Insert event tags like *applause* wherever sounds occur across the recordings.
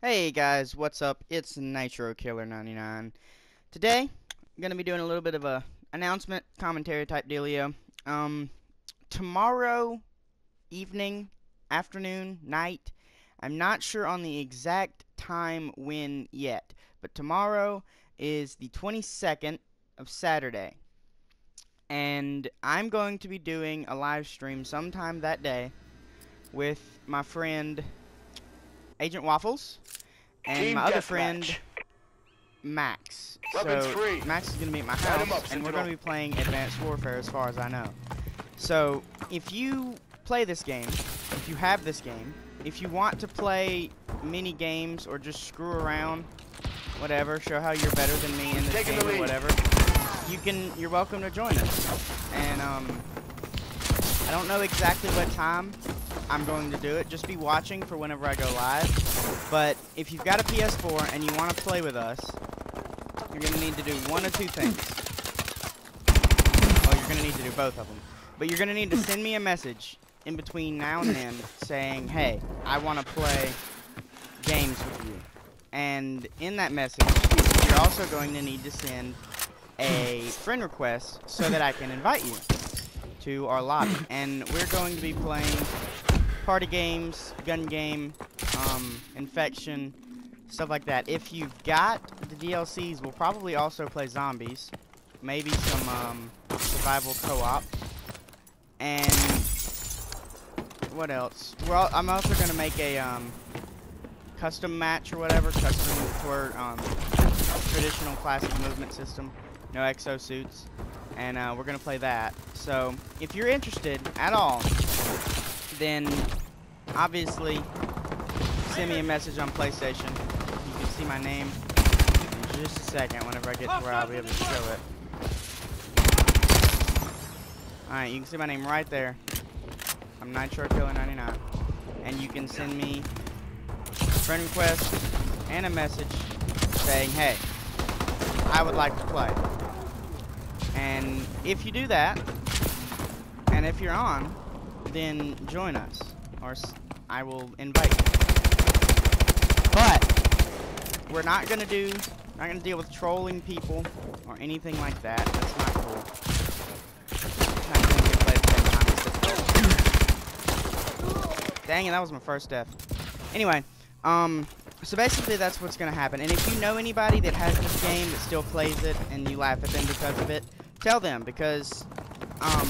Hey guys, what's up? It's Nitro Killer 99. Today, I'm gonna be doing a little bit of a announcement, commentary type dealio. Um, tomorrow evening, afternoon, night. I'm not sure on the exact time when yet, but tomorrow is the 22nd of Saturday, and I'm going to be doing a live stream sometime that day with my friend Agent Waffles, and Team my other friend Max. Weapons so free. Max is gonna be at my house, up, and we're gonna be playing Advanced Warfare, as far as I know. So if you play this game, if you have this game, if you want to play mini games or just screw around, whatever, show how you're better than me in this Taking game or whatever, you can. You're welcome to join us. And um, I don't know exactly what time I'm going to do it. Just be watching for whenever I go live. But if you've got a PS4 and you want to play with us, you're going to need to do one of two things. Well, you're going to need to do both of them. But you're going to need to send me a message in between now and then saying, hey, I want to play games with you. And in that message, you're also going to need to send a friend request so that I can invite you to our lobby. And we're going to be playing party games, gun game, um, infection, stuff like that. If you've got the DLCs, we'll probably also play zombies, maybe some um, survival co-op, and what else? All, I'm also gonna make a um, custom match or whatever, custom for um, traditional classic movement system, no exosuits, and uh, we're gonna play that. So if you're interested at all, then obviously send me a message on PlayStation. You can see my name in just a second whenever I get to where I'll be able to show it. Alright, you can see my name right there. I'm Nitro Killer 99. And you can send me a friend request and a message saying, hey, I would like to play. And if you do that, and if you're on, then join us, I will invite. But we're not gonna do, not gonna deal with trolling people or anything like that. That's not cool. Dang it, that was my first death. Anyway, um, so basically that's what's gonna happen. And if you know anybody that has this game that still plays it and you laugh at them because of it, tell them because, um,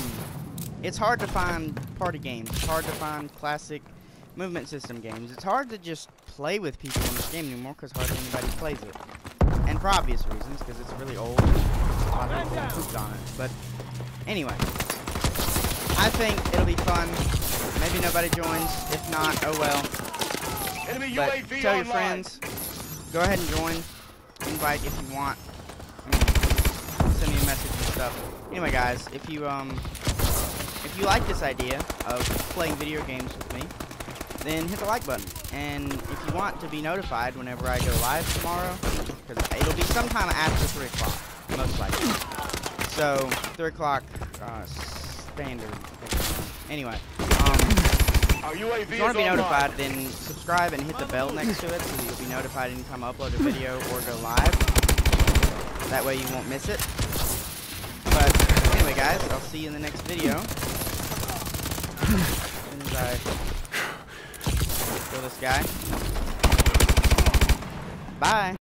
it's hard to find party games. It's hard to find classic movement system games. It's hard to just play with people in this game anymore because hardly anybody plays it. And for obvious reasons, because it's really old. and A lot of people pooped on it. But anyway, I think it'll be fun. Maybe nobody joins. If not, oh well. Enemy But UAV tell your online. friends. Go ahead and join. Invite if you want. I mean, send me a message and stuff. Anyway, guys, if you um, you like this idea of playing video games with me, then hit the like button. And if you want to be notified whenever I go live tomorrow, because it'll be sometime after three o'clock, most likely. So three o'clock uh, standard. Anyway, um. If you want to be notified, then subscribe and hit the bell next to it so that you'll be notified anytime I upload a video or go live. That way you won't miss it. But anyway, guys, I'll see you in the next video. *sighs* Kill this guy. Bye.